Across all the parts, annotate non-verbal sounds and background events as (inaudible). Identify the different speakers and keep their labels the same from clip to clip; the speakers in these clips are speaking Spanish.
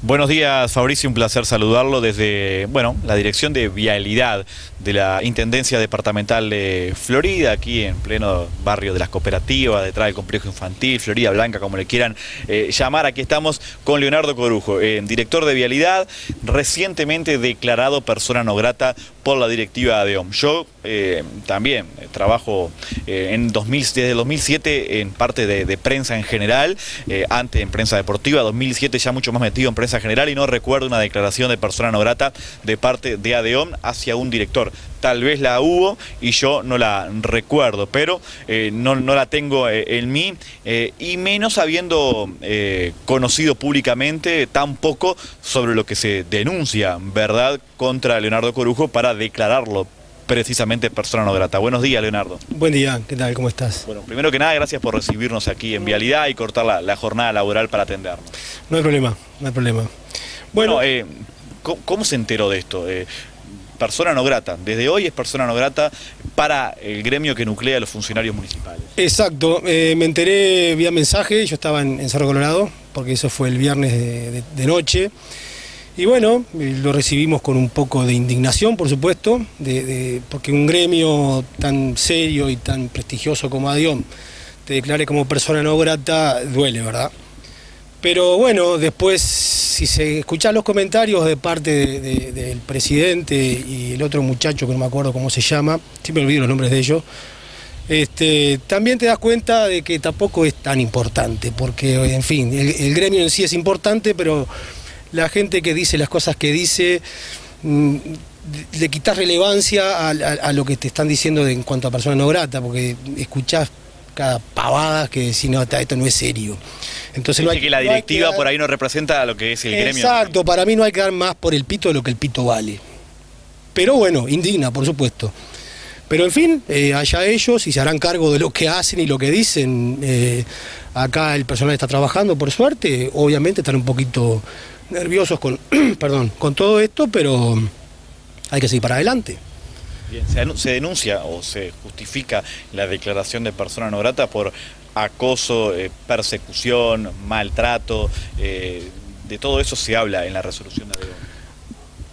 Speaker 1: Buenos días Fabricio, un placer saludarlo desde bueno, la Dirección de Vialidad de la Intendencia Departamental de Florida, aquí en pleno barrio de las cooperativas, detrás del complejo infantil, Florida Blanca, como le quieran eh, llamar. Aquí estamos con Leonardo Corujo, eh, director de Vialidad, recientemente declarado persona no grata por la directiva de OM. Yo eh, también trabajo en 2000, desde 2007 en parte de, prensa en general, antes en prensa deportiva, 2007 ya mucho más metido en prensa general y no recuerdo una declaración de persona no grata de parte de ADEOM hacia un director. Tal vez la hubo y yo no la recuerdo, pero eh, no, la tengo eh, en mí eh, y menos habiendo conocido públicamente tan poco sobre lo que se denuncia, ¿verdad?, contra Leonardo Corujo para declararlo precisamente persona no grata. Buenos días, Leonardo.
Speaker 2: Buen día, ¿qué tal? ¿Cómo estás?
Speaker 1: Bueno, primero que nada, gracias por recibirnos aquí en Vialidad y cortar la, jornada laboral para atendernos.
Speaker 2: No hay problema, no hay problema.
Speaker 1: Bueno, eh, ¿cómo, se enteró de esto? Eh, persona no grata. Desde hoy es persona no grata para el gremio que nuclea a los funcionarios municipales.
Speaker 2: Exacto. Eh, me enteré vía mensaje, yo estaba en, Cerro Colorado, porque eso fue el viernes de noche. Y bueno, lo recibimos con un poco de indignación, por supuesto, porque un gremio tan serio y tan prestigioso como Adión te declare como persona no grata, duele, ¿verdad? Pero bueno, después, si se escuchan los comentarios de parte del presidente y el otro muchacho que no me acuerdo cómo se llama, siempre olvido los nombres de ellos, este, también te das cuenta de que tampoco es tan importante, porque, en fin, el gremio en sí es importante, pero la gente que dice las cosas que dice, mm, le quitas relevancia a, lo que te están diciendo en cuanto a persona no grata, porque escuchás cada pavada que decís, no, esto no es serio.
Speaker 1: Entonces no hay, que la directiva por ahí no representa lo que es el gremio.
Speaker 2: Exacto, para mí no hay que dar más por el pito de lo que el pito vale. Pero bueno, indigna, por supuesto. Pero en fin, eh, allá ellos y se harán cargo de lo que hacen y lo que dicen. Eh, acá el personal está trabajando, por suerte. Obviamente están un poquito nerviosos con, (clears throat) perdón, con todo esto, pero hay que seguir para adelante.
Speaker 1: Bien, se, denuncia o se justifica la declaración de persona no grata por acoso, eh, persecución, maltrato, eh, de todo eso se habla en la resolución de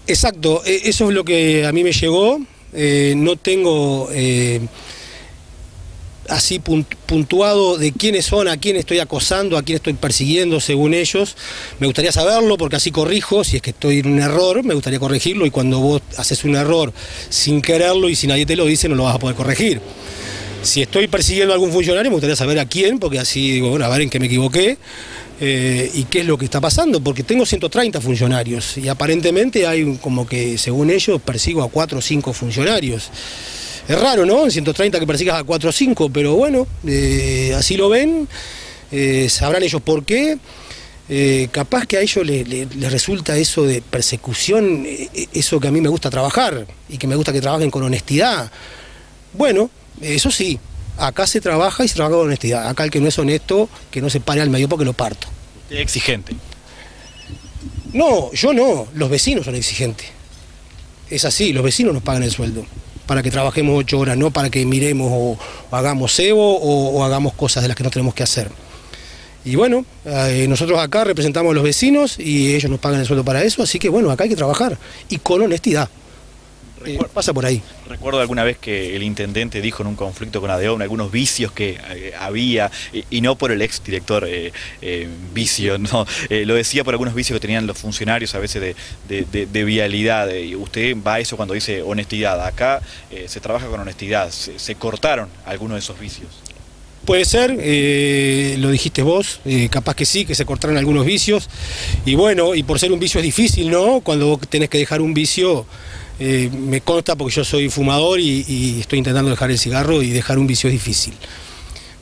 Speaker 2: Exacto, e, eso es lo que a mí me llegó. Eh, no tengo así puntuado de quiénes son, a quién estoy acosando, a quién estoy persiguiendo según ellos. Me gustaría saberlo porque así corrijo, si es que estoy en un error, me gustaría corregirlo y cuando vos haces un error sin quererlo y si nadie te lo dice no lo vas a poder corregir. Si estoy persiguiendo a algún funcionario me gustaría saber a quién, porque así digo, bueno, a ver en qué me equivoqué. Eh, y qué es lo que está pasando, porque tengo 130 funcionarios y aparentemente hay como que, según ellos, persigo a 4 o 5 funcionarios. Es raro, ¿no? En 130 que persigas a 4 o 5, pero bueno, eh, así lo ven, eh, sabrán ellos por qué. Eh, capaz que a ellos les, resulta eso de persecución, eso que a mí me gusta trabajar y que me gusta que trabajen con honestidad. Bueno, eso sí, acá se trabaja y se trabaja con honestidad. Acá el que no es honesto, que no se pare al medio porque lo parto.
Speaker 1: ¿Es exigente?
Speaker 2: No, yo no, los vecinos son exigentes. Es así, los vecinos nos pagan el sueldo para que trabajemos ocho horas, no para que miremos o, hagamos cebo o, hagamos cosas de las que no tenemos que hacer. Y bueno, eh, nosotros acá representamos a los vecinos y ellos nos pagan el sueldo para eso, así que bueno, acá hay que trabajar y con honestidad. Eh, pasa por ahí.
Speaker 1: Recuerdo alguna vez que el intendente dijo en un conflicto con ADEON algunos vicios que eh, había, y, no por el ex director eh, vicio, (laughs) no, lo decía por algunos vicios que tenían los funcionarios a veces de, vialidad. Y usted va a eso cuando dice honestidad. Acá se trabaja con honestidad. Se, cortaron algunos de esos vicios.
Speaker 2: Puede ser, lo dijiste vos, capaz que sí, que se cortaron algunos vicios. Y bueno, y por ser un vicio es difícil, ¿no? Cuando vos tenés que dejar un vicio, eh, me consta porque yo soy fumador y, estoy intentando dejar el cigarro y dejar un vicio es difícil.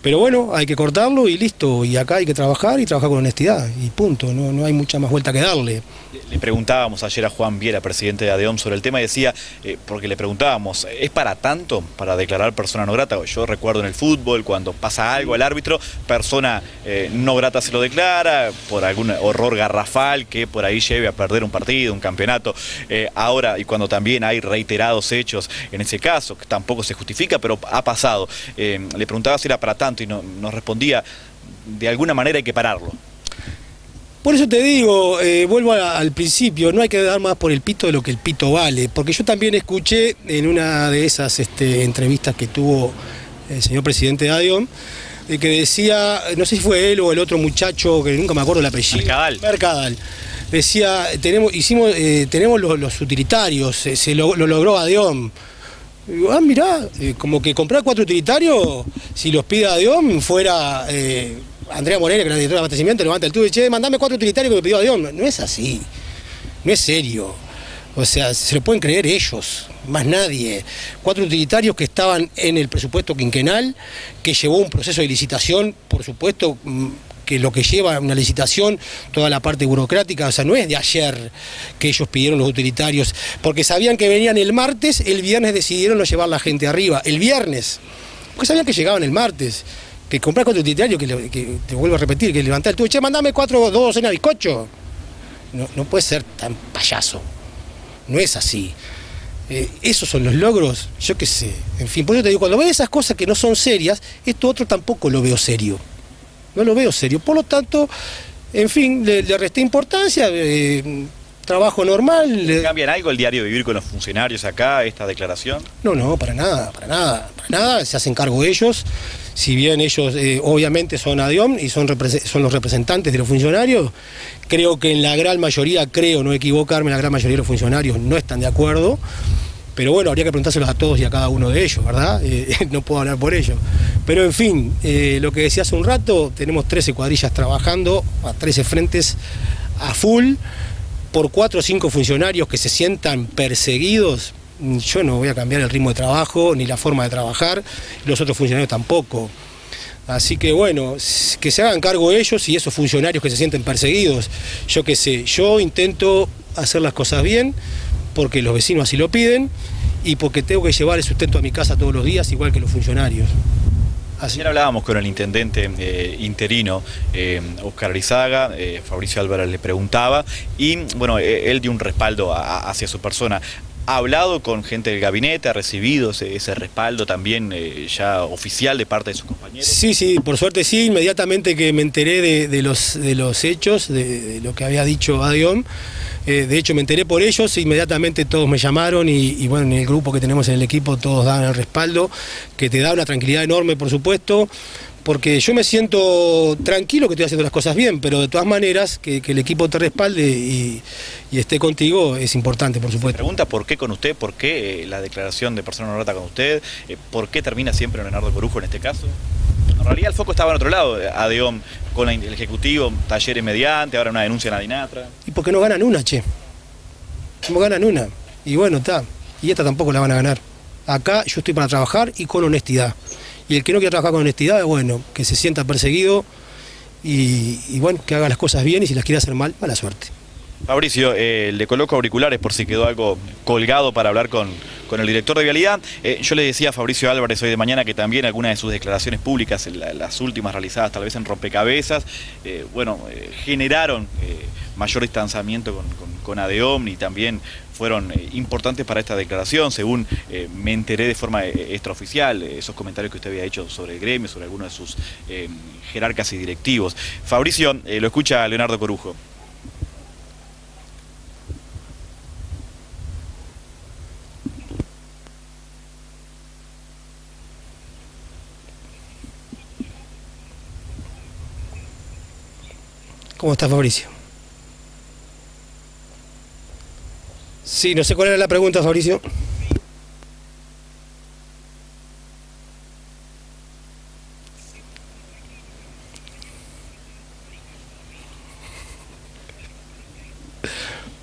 Speaker 2: Pero bueno, hay que cortarlo y listo. Y acá hay que trabajar y trabajar con honestidad. Y punto, no, no hay mucha más vuelta que darle.
Speaker 1: Le preguntábamos ayer a Juan Viera, presidente de ADEOM, sobre el tema y decía, eh, porque le preguntábamos, ¿es para tanto para declarar persona no grata? Yo recuerdo en el fútbol, cuando pasa algo al árbitro, persona eh, no grata se lo declara, por algún horror garrafal que por ahí lleve a perder un partido, un campeonato. Eh, ahora, y cuando también hay reiterados hechos en ese caso, que tampoco se justifica, pero ha pasado. le preguntaba si era para tanto y no, nos respondía, de alguna manera hay que pararlo.
Speaker 2: Por eso te digo, eh, vuelvo al principio, no hay que dar más por el pito de lo que el pito vale, porque yo también escuché en una de esas este, entrevistas que tuvo el señor presidente de ADIOM, de que decía, no sé si fue él o el otro muchacho, que nunca me acuerdo el apellido.
Speaker 1: Mercadal.
Speaker 2: Mercadal. Decía, tenemos, hicimos, eh, tenemos los, utilitarios, se lo, logró ADIOM. Digo, ah, mirá, eh, como que comprar cuatro utilitarios, si los pide ADIOM, fuera Andrea Moreno, que es la directora de abastecimiento, levanta el tubo y dice, mandame cuatro utilitarios que me pidió Dios. No es así, no es serio. O sea, se lo pueden creer ellos, más nadie. Cuatro utilitarios que estaban en el presupuesto quinquenal, que llevó un proceso de licitación, por supuesto, mm, que lo que lleva una licitación, toda la parte burocrática, o sea, no es de ayer que ellos pidieron los utilitarios, porque sabían que venían el martes, el viernes decidieron no llevar la gente arriba, el viernes, porque sabían que llegaban el martes que comprar cuatro utilitarios, que, te vuelvo a repetir, que levantar el tubo, che, mandame cuatro, dos en bizcocho. No, no puede ser tan payaso. No es así. Eh, esos son los logros, yo qué sé. En fin, por eso te digo, cuando veo esas cosas que no son serias, esto otro tampoco lo veo serio. No lo veo serio. Por lo tanto, en fin, le, resté importancia. Eh, trabajo normal.
Speaker 1: ¿Cambian algo el diario vivir con los funcionarios acá, esta declaración?
Speaker 2: No, no, para nada, para nada, para nada, se hacen cargo ellos. Si bien ellos eh, obviamente son ADIOM y son, son los representantes de los funcionarios, creo que en la gran mayoría, creo no equivocarme, la gran mayoría de los funcionarios no están de acuerdo. Pero bueno, habría que preguntárselos a todos y a cada uno de ellos, ¿verdad? (laughs) Eh, no puedo hablar por ellos. Pero en fin, eh, lo que decía hace un rato, tenemos 13 cuadrillas trabajando a 13 frentes a full por cuatro o cinco funcionarios que se sientan perseguidos, yo no voy a cambiar el ritmo de trabajo ni la forma de trabajar, los otros funcionarios tampoco. Así que bueno, que se hagan cargo ellos y esos funcionarios que se sienten perseguidos. Yo qué sé, yo intento hacer las cosas bien porque los vecinos así lo piden y porque tengo que llevar el sustento a mi casa todos los días igual que los funcionarios.
Speaker 1: Ayer hablábamos con el intendente eh, interino, eh, Oscar Arizaga, eh, Fabricio Álvarez le preguntaba, y bueno, él dio un respaldo hacia su persona. ¿Ha hablado con gente del gabinete? ¿Ha recibido ese, respaldo también ya oficial de parte de sus compañeros?
Speaker 2: Sí, sí, por suerte sí. Inmediatamente que me enteré de, los, de los hechos, de, lo que había dicho Adión, eh, de hecho, me enteré por ellos, inmediatamente todos me llamaron y, bueno, en el grupo que tenemos en el equipo todos dan el respaldo, que te da una tranquilidad enorme, por supuesto, porque yo me siento tranquilo que estoy haciendo las cosas bien, pero de todas maneras que, el equipo te respalde y, esté contigo es importante, por supuesto.
Speaker 1: pregunta por qué con usted, por qué eh, la declaración de persona no con usted, eh, por qué termina siempre Leonardo Corujo en este caso. En realidad el foco estaba en otro lado, ADEOM con el Ejecutivo, talleres mediante, ahora una denuncia en la DINATRA.
Speaker 2: ¿Y por qué no ganan una, che? No ganan una. Y bueno, está. Y esta tampoco la van a ganar. Acá yo estoy para trabajar y con honestidad. Y el que no quiera trabajar con honestidad, es bueno, que se sienta perseguido y, bueno, que haga las cosas bien y si las quiere hacer mal, mala suerte.
Speaker 1: Fabricio, eh, le coloco auriculares por si quedó algo colgado para hablar con, el director de Vialidad. Eh, yo le decía a Fabricio Álvarez hoy de mañana que también algunas de sus declaraciones públicas, las últimas realizadas tal vez en rompecabezas, eh, bueno, generaron mayor distanciamiento con, con, ADEOM y también fueron importantes para esta declaración, según me enteré de forma extraoficial, esos comentarios que usted había hecho sobre el gremio, sobre algunos de sus jerarcas y directivos. Fabricio, lo escucha Leonardo Corujo.
Speaker 2: ¿Cómo está Fabricio? Sí, no sé cuál era la pregunta, Fabricio.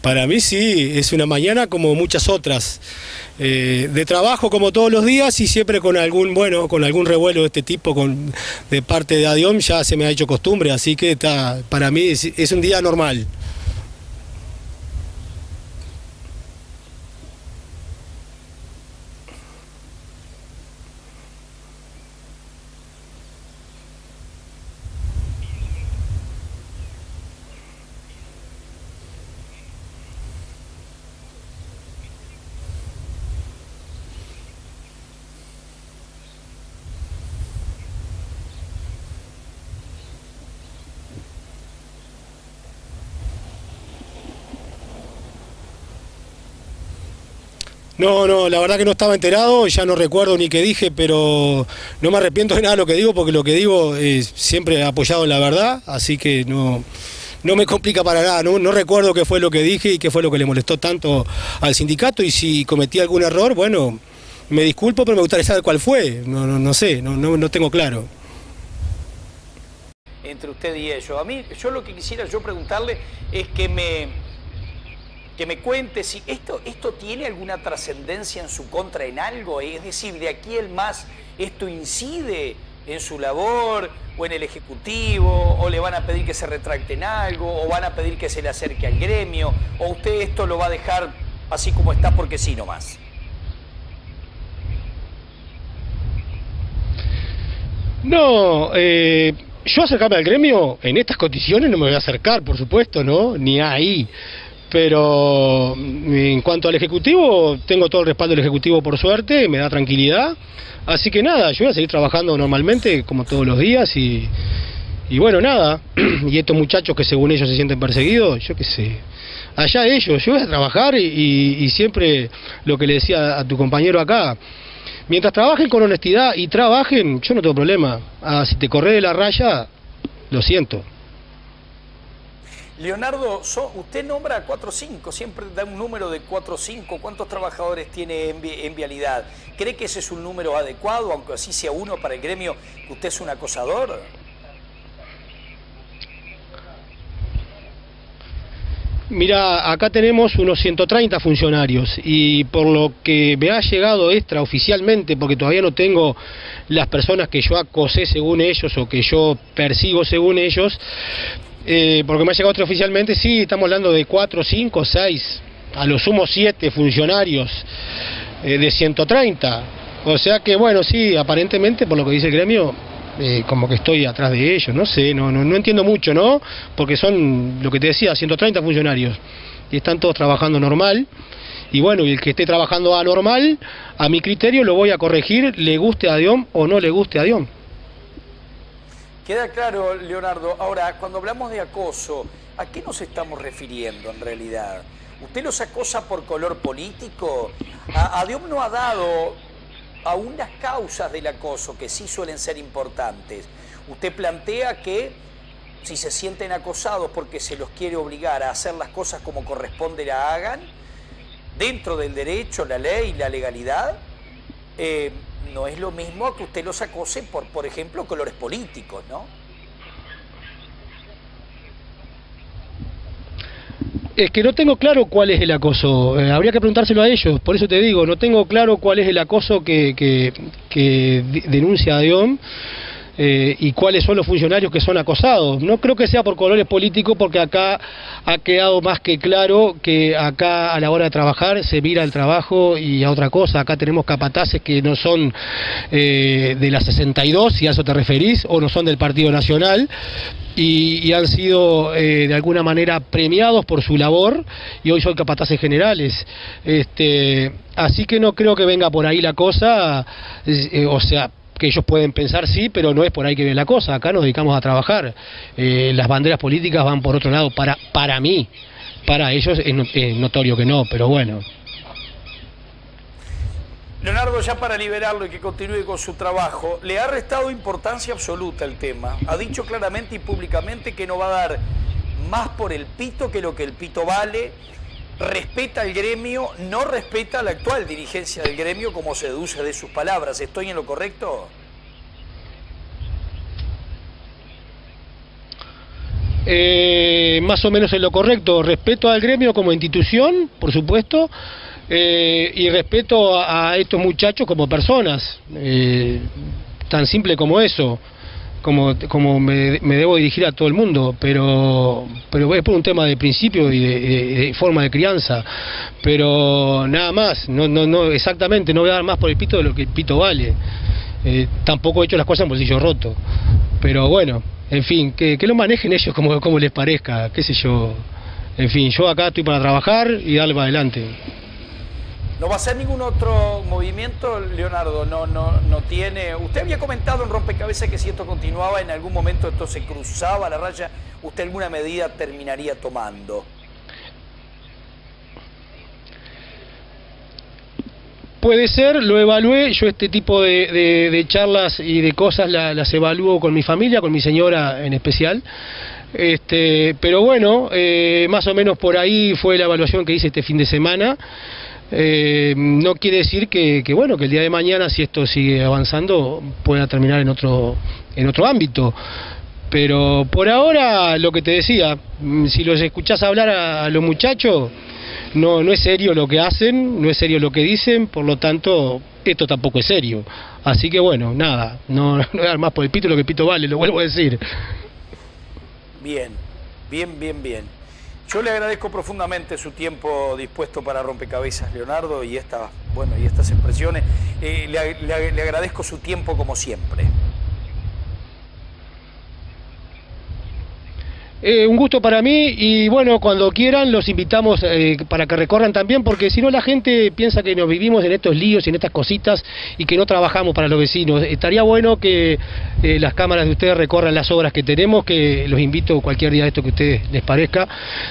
Speaker 2: Para mí sí, es una mañana como muchas otras. Eh, de trabajo como todos los días y siempre con algún, bueno, con algún revuelo de este tipo con, de parte de Adión ya se me ha hecho costumbre, así que para mí es un día normal. No, no, la verdad que no estaba enterado, ya no recuerdo ni qué dije, pero no me arrepiento de nada de lo que digo, porque lo que digo es siempre apoyado la verdad, así que no, no me complica para nada, no, no recuerdo qué fue lo que dije y qué fue lo que le molestó tanto al sindicato, y si cometí algún error, bueno, me disculpo, pero me gustaría saber cuál fue, no, no, no sé, no, no, no tengo claro.
Speaker 3: Entre usted y ellos. A mí, yo lo que quisiera yo preguntarle es que me, que me cuente si esto, esto tiene alguna trascendencia en su contra en algo, es decir, de aquí el más, esto incide en su labor o en el Ejecutivo, o le van a pedir que se retracte en algo, o van a pedir que se le acerque al gremio, o usted esto lo va a dejar así como está porque sí nomás.
Speaker 2: No, eh, yo acercarme al gremio en estas condiciones no me voy a acercar, por supuesto, ¿no? Ni ahí. Pero mm, en cuanto al Ejecutivo, tengo todo el respaldo del Ejecutivo por suerte, me da tranquilidad. Así que nada, yo voy a seguir trabajando normalmente, como todos los días, y, y bueno, nada. (clears throat) y estos muchachos que según ellos se sienten perseguidos, yo qué sé. Allá ellos, yo voy a trabajar y, y siempre lo que le decía a tu compañero acá, mientras trabajen con honestidad y trabajen, yo no tengo problema. Ah, si te corre de la raya, lo siento.
Speaker 3: Leonardo, usted nombra 4 o 5, siempre da un número de 4 o 5. ¿Cuántos trabajadores tiene en, vialidad? ¿Cree que ese es un número adecuado, aunque así sea uno para el gremio, usted es un acosador?
Speaker 2: Mira, acá tenemos unos 130 funcionarios y por lo que me ha llegado extraoficialmente, porque todavía no tengo las personas que yo acosé según ellos o que yo persigo según ellos, eh, porque me ha llegado oficialmente, sí, estamos hablando de 4, 5, 6, a lo sumo 7 funcionarios eh, de 130. O sea que, bueno, sí, aparentemente, por lo que dice el gremio, eh, como que estoy atrás de ellos, no sé, no, no, no entiendo mucho, ¿no? Porque son, lo que te decía, 130 funcionarios y están todos trabajando normal. Y bueno, y el que esté trabajando anormal, a mi criterio lo voy a corregir, le guste a Dion o no le guste a Dion.
Speaker 3: Queda claro, Leonardo. Ahora, cuando hablamos de acoso, ¿a qué nos estamos refiriendo en realidad? ¿Usted los acosa por color político? A, Dios no ha dado a unas causas del acoso que sí suelen ser importantes. Usted plantea que si se sienten acosados porque se los quiere obligar a hacer las cosas como corresponde la hagan, dentro del derecho, la ley la legalidad, eh, no es lo mismo que usted los acose por, por ejemplo, colores políticos, ¿no?
Speaker 2: Es que no tengo claro cuál es el acoso. Eh, habría que preguntárselo a ellos. Por eso te digo, no tengo claro cuál es el acoso que, que, que denuncia Dion. Eh, y cuáles son los funcionarios que son acosados. No creo que sea por colores políticos porque acá ha quedado más que claro que acá a la hora de trabajar se mira el trabajo y a otra cosa. Acá tenemos capataces que no son eh, de la 62, si a eso te referís, o no son del Partido Nacional. Y, han sido eh, de alguna manera premiados por su labor y hoy son capataces generales. Este, así que no creo que venga por ahí la cosa, o sea, que ellos pueden pensar sí, pero no es por ahí que viene la cosa. Acá nos dedicamos a trabajar. Eh, las banderas políticas van por otro lado. Para, para mí, para ellos es, notorio que no, pero bueno.
Speaker 3: Leonardo, ya para liberarlo y que continúe con su trabajo, le ha restado importancia absoluta el tema. Ha dicho claramente y públicamente que no va a dar más por el pito que lo que el pito vale. Respeta al gremio, no respeta a la actual dirigencia del gremio, como se deduce de sus palabras. ¿Estoy en lo correcto?
Speaker 2: Eh, más o menos en lo correcto. Respeto al gremio como institución, por supuesto, eh, y respeto a, estos muchachos como personas. Eh, tan simple como eso. Como, como me, debo dirigir a todo el mundo, pero, pero es por un tema de principio y de, forma de crianza. Pero nada más, no, no, no, exactamente, no voy a dar más por el pito de lo que el pito vale. tampoco he hecho las cosas en bolsillo roto. Pero bueno, en fin, que, lo manejen ellos como, como les parezca, qué sé yo. En fin, yo acá estoy para trabajar y darle para adelante.
Speaker 3: ¿No va a ser ningún otro movimiento, Leonardo? No, no, no tiene. Usted había comentado en rompecabezas que si esto continuaba, en algún momento esto se cruzaba la raya, usted alguna medida terminaría tomando.
Speaker 2: Puede ser, lo evalué, yo este tipo de, charlas y de cosas las evalúo con mi familia, con mi señora en especial. Este, pero bueno, eh, más o menos por ahí fue la evaluación que hice este fin de semana. Eh, no quiere decir que, que, bueno que el día de mañana si esto sigue avanzando pueda terminar en otro en otro ámbito pero por ahora lo que te decía mm, si los escuchás hablar a los muchachos no, no es serio lo que hacen, no es serio lo que dicen, por lo tanto, esto tampoco es serio. Así que bueno, nada, no, (laughs) no más por el pito lo que pito vale, lo vuelvo a decir.
Speaker 3: Bien, bien, bien, bien. Yo le agradezco profundamente su tiempo dispuesto para rompecabezas, Leonardo, y, esta, bueno, y estas expresiones. Eh, le agradezco su tiempo como siempre.
Speaker 2: Eh, un gusto para mí y bueno, cuando quieran los invitamos eh, para que recorran también, porque si no la gente piensa que nos vivimos en estos líos y en estas cositas y que no trabajamos para los vecinos. Estaría bueno que eh, las cámaras de ustedes recorran las obras que tenemos, que los invito cualquier día de esto que a ustedes les parezca.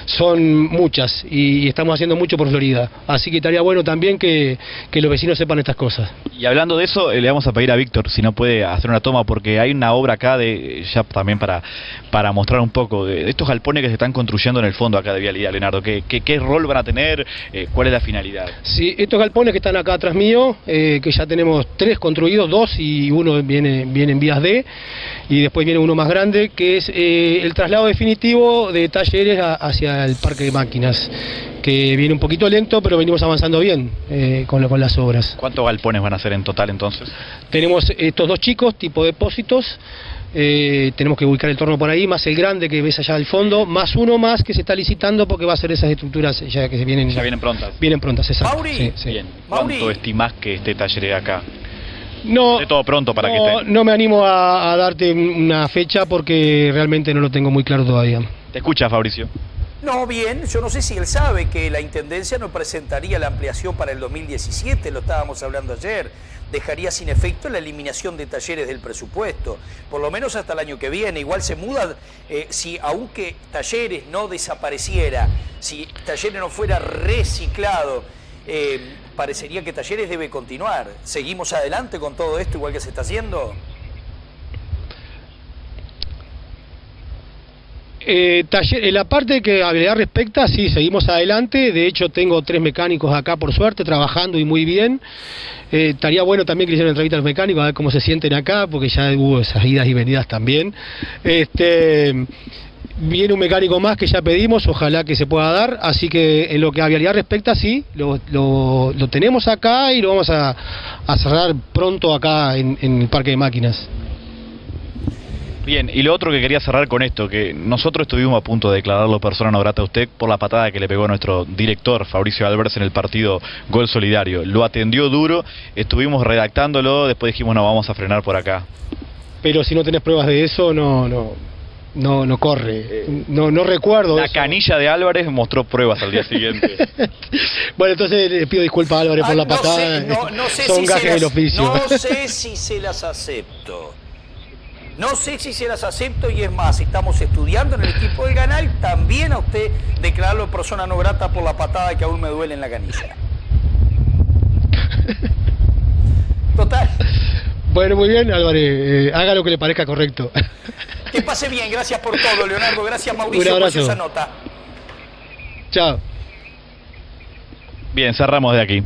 Speaker 2: Son muchas y, estamos haciendo mucho por Florida. Así que estaría bueno también que, que los vecinos sepan estas cosas.
Speaker 1: Y hablando de eso, le vamos a pedir a Víctor si no puede hacer una toma, porque hay una obra acá de ya también para, para mostrar un poco de estos galpones que se están construyendo en el fondo acá de Vialidad, Leonardo? ¿Qué, qué, rol van a tener? Eh, ¿Cuál es la finalidad?
Speaker 2: Sí, estos galpones que están acá atrás mío, eh, que ya tenemos tres construidos, dos y uno viene, viene en vías D, y después viene uno más grande, que es eh, el traslado definitivo de talleres hacia el parque de máquinas que viene un poquito lento, pero venimos avanzando bien con, con, las obras.
Speaker 1: ¿Cuántos galpones van a ser en total entonces?
Speaker 2: Tenemos estos dos chicos, tipo depósitos, eh, tenemos que ubicar el torno por ahí, más el grande que ves allá al fondo, más uno más que se está licitando porque va a ser esas estructuras ya que se vienen.
Speaker 1: Ya vienen prontas.
Speaker 2: Vienen prontas, exacto.
Speaker 3: Mauri,
Speaker 1: ¿Cuánto estimás que este taller acá?
Speaker 2: No,
Speaker 1: de todo pronto para
Speaker 2: no,
Speaker 1: que esté.
Speaker 2: No me animo a, darte una fecha porque realmente no lo tengo muy claro todavía.
Speaker 1: Te escucha, Fabricio.
Speaker 3: No, bien, yo no sé si él sabe que la Intendencia no presentaría la ampliación para el 2017, lo estábamos hablando ayer dejaría sin efecto la eliminación de talleres del presupuesto, por lo menos hasta el año que viene. Igual se muda, eh, si aunque talleres no desapareciera, si talleres no fuera reciclado, eh, parecería que talleres debe continuar. ¿Seguimos adelante con todo esto igual que se está haciendo?
Speaker 2: Eh, taller, la parte que habilidad respecta, sí, seguimos adelante. De hecho, tengo tres mecánicos acá, por suerte, trabajando y muy bien. Eh, estaría bueno también que le hicieran entrevista a los mecánicos, a ver cómo se sienten acá, porque ya hubo esas idas y venidas también. Este, viene un mecánico más que ya pedimos, ojalá que se pueda dar. Así que en lo que a vialidad respecta, sí, lo, lo, tenemos acá y lo vamos a, cerrar pronto acá en el parque de máquinas.
Speaker 1: Bien, y lo otro que quería cerrar con esto, que nosotros estuvimos a punto de declararlo persona no grata a usted por la patada que le pegó a nuestro director Fabricio Álvarez en el partido Gol Solidario. Lo atendió duro, estuvimos redactándolo, después dijimos no, vamos a frenar por acá.
Speaker 2: Pero si no tenés pruebas de eso, no, no, no, no corre. Eh, no, no recuerdo.
Speaker 1: La canilla de Álvarez mostró pruebas al día siguiente. (laughs)
Speaker 2: bueno, entonces le pido disculpas a Álvarez por la patada.
Speaker 3: no, sé Son gajes del oficio. No (laughs) sé si se las acepto. No sé si se las acepto y es más, estamos estudiando en el equipo del canal también a usted declararlo persona no grata por la patada que aún me duele en la canilla. (laughs) Total.
Speaker 2: Bueno, muy bien, Álvarez. Eh, haga lo que le parezca correcto. (laughs)
Speaker 3: Que pase bien, gracias por todo, Leonardo. Gracias, Mauricio, por esa nota.
Speaker 2: Chao.
Speaker 1: Bien, cerramos de aquí.